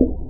you.